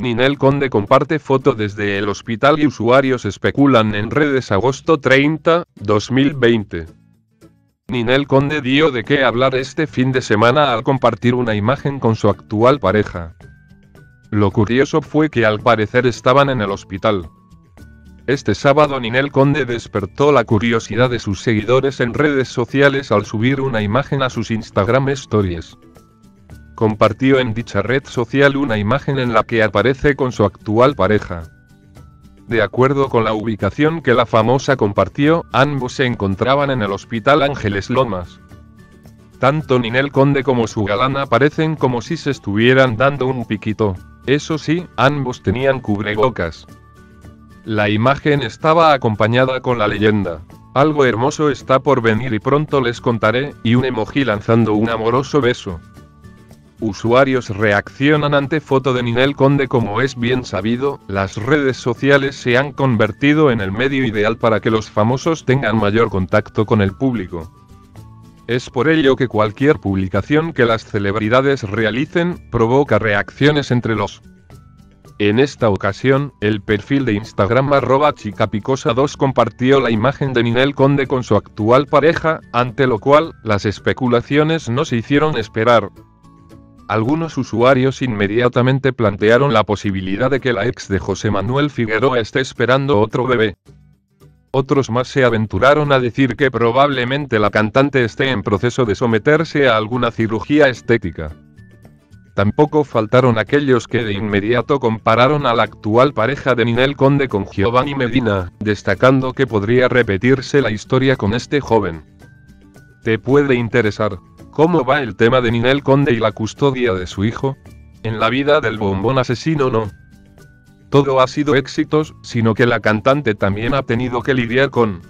Ninel Conde comparte foto desde el hospital y usuarios especulan en redes agosto 30, 2020. Ninel Conde dio de qué hablar este fin de semana al compartir una imagen con su actual pareja. Lo curioso fue que al parecer estaban en el hospital. Este sábado Ninel Conde despertó la curiosidad de sus seguidores en redes sociales al subir una imagen a sus Instagram Stories compartió en dicha red social una imagen en la que aparece con su actual pareja. De acuerdo con la ubicación que la famosa compartió, ambos se encontraban en el Hospital Ángeles Lomas. Tanto Ninel Conde como su galana parecen como si se estuvieran dando un piquito. Eso sí, ambos tenían cubrebocas. La imagen estaba acompañada con la leyenda. Algo hermoso está por venir y pronto les contaré, y un emoji lanzando un amoroso beso. Usuarios reaccionan ante foto de Ninel Conde como es bien sabido, las redes sociales se han convertido en el medio ideal para que los famosos tengan mayor contacto con el público. Es por ello que cualquier publicación que las celebridades realicen, provoca reacciones entre los en esta ocasión, el perfil de Instagram arroba chicapicosa2 compartió la imagen de Ninel Conde con su actual pareja, ante lo cual, las especulaciones no se hicieron esperar. Algunos usuarios inmediatamente plantearon la posibilidad de que la ex de José Manuel Figueroa esté esperando otro bebé. Otros más se aventuraron a decir que probablemente la cantante esté en proceso de someterse a alguna cirugía estética. Tampoco faltaron aquellos que de inmediato compararon a la actual pareja de Ninel Conde con Giovanni Medina, destacando que podría repetirse la historia con este joven. Te puede interesar. ¿Cómo va el tema de Ninel Conde y la custodia de su hijo? En la vida del bombón asesino no. Todo ha sido éxitos, sino que la cantante también ha tenido que lidiar con.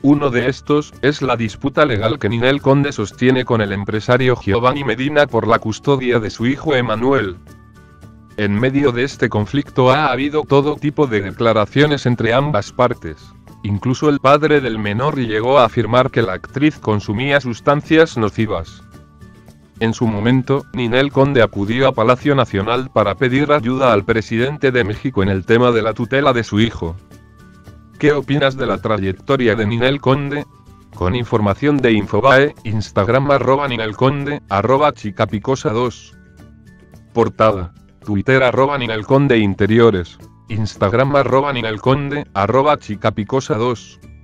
Uno de estos, es la disputa legal que Ninel Conde sostiene con el empresario Giovanni Medina por la custodia de su hijo Emanuel. En medio de este conflicto ha habido todo tipo de declaraciones entre ambas partes. Incluso el padre del menor llegó a afirmar que la actriz consumía sustancias nocivas. En su momento, Ninel Conde acudió a Palacio Nacional para pedir ayuda al presidente de México en el tema de la tutela de su hijo. ¿Qué opinas de la trayectoria de Ninel Conde? Con información de Infobae, Instagram arroba Ninel Conde, arroba chicapicosa 2. Portada. Twitter arroba Ninel Conde Interiores. Instagram arroba Ninelconde, arroba chicapicosa 2.